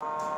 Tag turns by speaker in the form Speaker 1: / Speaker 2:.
Speaker 1: you